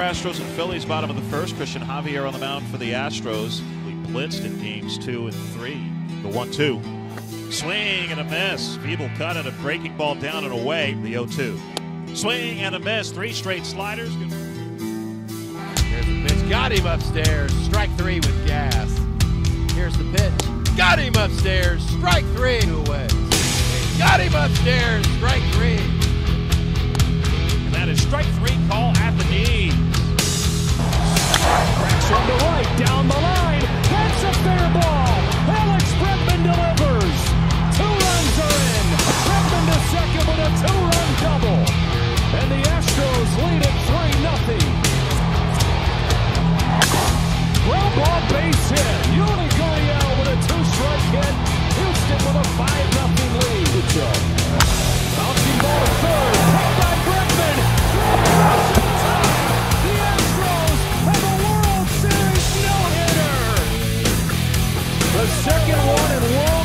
Astros and Phillies, bottom of the first. Cristian Javier on the mound for the Astros. We blitzed in games two and three. The 1 2. Swing and a miss. Feeble cut and a breaking ball down and away. The 0 2. Swing and a miss. Three straight sliders. Here's the pitch. Got him upstairs. Strike three with gas. Here's the pitch. Got him upstairs. Strike three. Two away. Got him upstairs. Strike three. Second one and one.